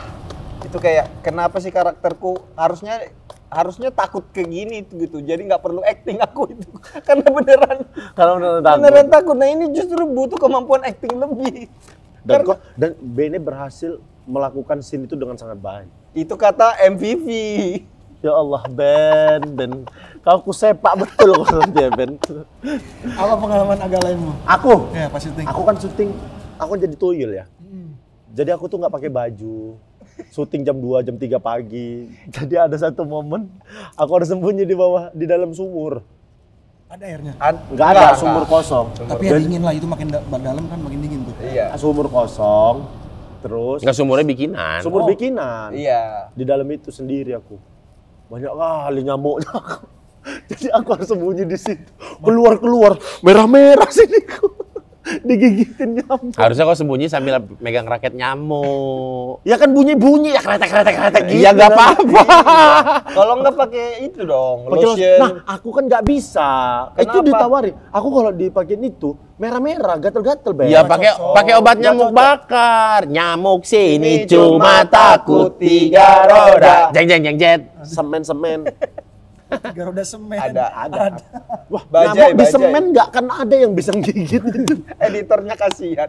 itu kayak kenapa sih karakterku harusnya harusnya takut ke gini itu gitu jadi nggak perlu acting aku itu (laughs) karena beneran Kalau beneran takut. beneran takut nah ini justru butuh kemampuan acting lebih Dan Karena- kok dan Bene berhasil melakukan scene itu dengan sangat baik. itu kata MVV Ya Allah, Ben, Ben. Kau ku sepak betul kalau dia, Ben. Apa pengalaman agak lainmu? Aku, Ya, pas syuting. aku kan syuting, aku jadi tuyul ya. Jadi aku tuh nggak pakai baju. Syuting jam 2, jam 3 pagi. (laughs) Jadi ada satu momen, aku harus sembunyi di bawah, di dalam sumur. Ada airnya. Ad- Nggak ada, enggak, sumur enggak. kosong. Tapi ya dingin lah, itu makin da- dalam kan makin dingin tuh. iya Sumur kosong, terus Nggak sumurnya bikinan. sumur Oh. bikinan. iya Di dalam itu sendiri aku. Banyak kali nyamuknya aku. (laughs) Jadi aku harus sembunyi di situ. Keluar-keluar, merah-merah siniku. Digigitin nyamuk. Harusnya kau sembunyi sambil megang raket nyamuk. Ya kan bunyi-bunyi ya kretek-kretek-kretek gitu. Iya nggak apa-apa. kalau nggak pakai itu dong los- lotion Nah, aku kan nggak bisa. Itu Kenapa? ditawarin. Aku kalau dipakein itu merah-merah, gatel-gatel, Ben. Iya pakai pakai obat nyamuk bakar. Nyamuk sini cuma takut tiga roda. Jeng jeng jeng jet. Semen-semen. Tiga roda semen. ada ada Wah, Bajai, nyamuk di bajai. semen nggak kan ada yang bisa gigit itu. (laughs) editornya kasihan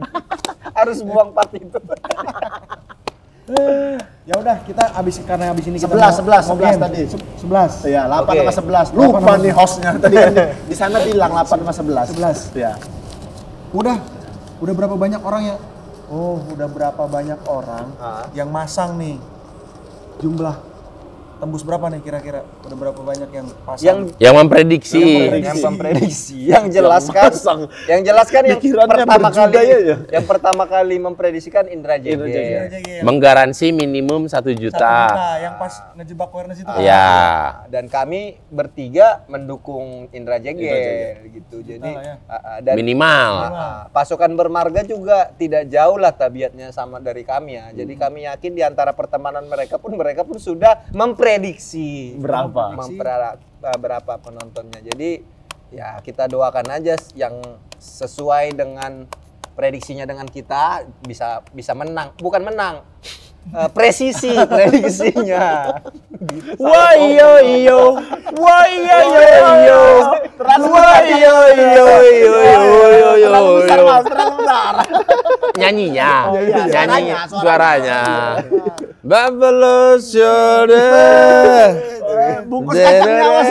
harus buang part itu Ya udah, kita abis karena abis ini kita Sebelas, sebelas, sebelas tadi. Se- Sebelas. Iya, 8 Oke. sama 11. Delapan Lupa nih hostnya tadi kan (laughs) di- sana bilang 8 sama 11. 11. Iya. Udah, udah berapa banyak orang yang Oh, udah berapa banyak orang Ah. yang masang nih jumlah tembus berapa nih kira-kira? Udah berapa banyak yang pasang? yang Yang memprediksi. yang memprediksi yang jelaskan masang. yang jelaskan yang pertama kali berjudaya ya? yang pertama kali memprediksikan Indra. Aja, Gil. Menggaransi minimum satu juta. juta, yang pas ngejebak awareness itu. Ya. dan kami bertiga mendukung Indra Jegel gitu jadi ya. ah, ah, dan Minimal. ah, ah, pasukan bermarga juga tidak jauh lah tabiatnya sama dari kami ya jadi kami yakin di antara pertemanan mereka pun mereka pun sudah memprediksi Berapa? mempera- eh, berapa penontonnya. Jadi ya kita doakan aja yang sesuai dengan prediksinya dengan kita bisa bisa menang. Bukan menang eh, presisi (laughs) prediksinya Wah iyo iyo. Wah iyo iyo iyo. Wah iyo iyo iyo iyo iyo. Nyanyinya, nyanyi suaranya. Buffalo Shoulder. Bungkus kacangnya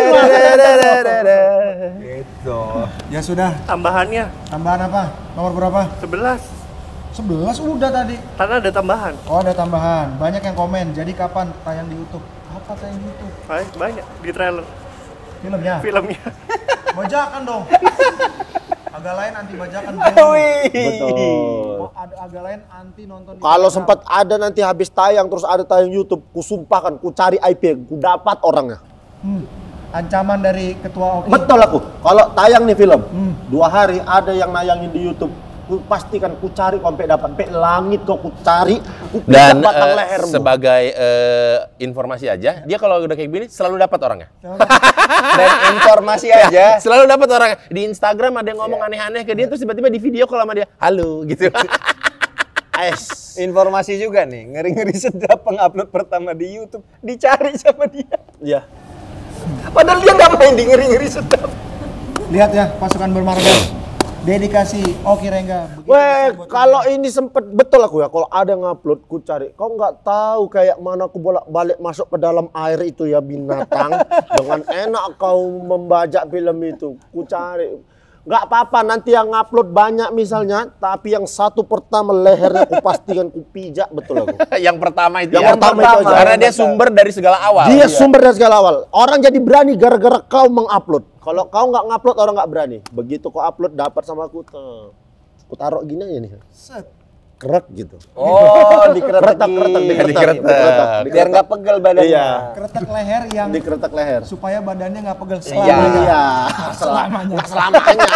gitu Ya sudah, Tambahannya tambahan apa? Nomor berapa? 11. 11 udah tadi. Karena ada tambahan. Oh ada tambahan, banyak yang komen. Jadi kapan tayang di YouTube? Apa tayang di YouTube? Banyak, banyak di trailer Filmnya? filmnya. (laughs) Bajakan dong. Agak lain anti bajakan. (laughs) Betul. Oh, ada agak lain anti nonton. di Kalau sempat ada nanti habis tayang terus ada tayang YouTube, ku sumpahkan, ku cari IP, ku dapat orangnya. Hmm. Ancaman dari ketua Oki. Betul aku. Kalau tayang nih film, dua hari ada yang nayangin di YouTube. Ku pastikan ku cari sampai dapat sampai langit kok ku cari. Ku Dan batang eh, lehermu. sebagai eh, informasi aja, dia kalau udah kayak gini selalu dapat orangnya. (laughs) Dan informasi aja. Selalu dapat orangnya. Di Instagram ada yang ngomong aneh-aneh ke dia terus tiba-tiba di video call sama dia, "Halo" gitu. (laughs) Es. Informasi juga nih, ngeri-ngeri sedap pengupload pertama di YouTube dicari sama dia. Iya. Padahal dia nggak main di ngeri-ngeri sedap. Lihat ya pasukan bermarga. Dedikasi Oki Rengga. Weh, kalau ini sempet betul aku ya, kalau ada ngupload ku cari. Kau nggak tahu kayak mana aku bolak-balik masuk ke dalam air itu ya binatang. (laughs) dengan enak kau membajak film itu. Ku cari. Nggak apa-apa nanti yang ngupload banyak misalnya, tapi yang satu pertama lehernya ku pastikan ku pijak betul aku. (laughs) yang pertama itu Yang ya. pertama itu aja. Karena dia sumber dari segala awal. Dia sumber dari segala awal. Orang jadi berani gara-gara kau mengupload. Kalau kau nggak ngupload orang nggak berani. Begitu kau upload dapat sama aku, tuh. Ku taruh gini aja nih. Krek gitu. Oh, Dikeretek. dikeretek, dikeretek. Biar nggak pegel badannya. Iya. Keretek leher yang Dikeretek leher. supaya badannya nggak pegel Iya. selamanya. Iya, selamanya. Nggak selamanya.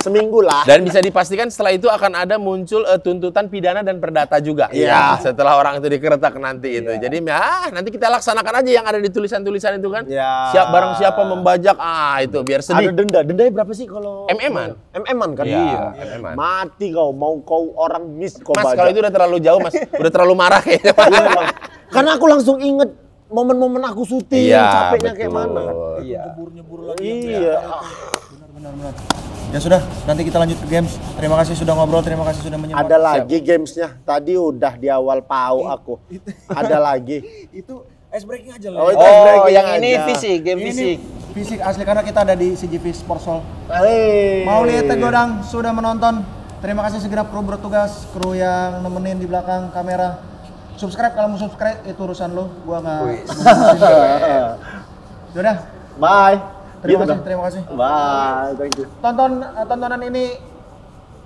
Seminggu lah. Dan bisa dipastikan setelah itu akan ada muncul eh, tuntutan pidana dan perdata juga. Iya. Setelah orang itu dikeretak nanti itu. Jadi ya nanti kita laksanakan aja yang ada di tulisan-tulisan itu kan. Iya. Siap barang siapa membajak ah itu biar Ada sedih. denda. Dendanya berapa sih kalau MM-an? MM-an kan? Iya, MM-an. Mati kau, mau kau orang miss kau Mas kalau itu udah terlalu jauh Mas, (laughs) udah terlalu marah kayaknya. Iya, Bang. Karena aku langsung inget momen-momen aku syuting, Iya, capeknya kayak betul. mana. Iya. Iya. Benar-benar. Ya sudah, nanti kita lanjut ke games. Terima kasih sudah ngobrol, terima kasih sudah menyimak. Ada lagi gamesnya. Tadi udah di awal pau aku. Ada lagi. (laughs) Itu ice breaking aja Oh, lah. itu Oh, breaking yang ini aja. fisik, game Ini fisik. fisik asli karena kita ada di CGV Sports Hall. Hei. Mau lihat Godang sudah menonton. Terima kasih segenap kru bertugas, kru yang nemenin di belakang kamera. Subscribe kalau mau subscribe itu urusan lo, gua nggak. Sudah, (laughs) Bye. terima Gitu kasih, dong. terima kasih. Bye. Thank you. Tonton eh, tontonan ini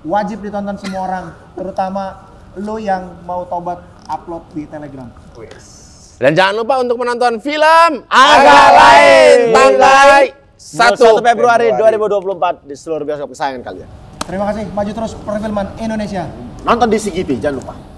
wajib ditonton semua orang, terutama lo yang mau tobat upload di Telegram. Dan jangan lupa untuk menonton film agak lain tanggal 1 1 Februari 2024 di seluruh bioskop kesayangan kalian. Terima kasih, maju terus perfilman Indonesia. Nonton di CGV, jangan lupa.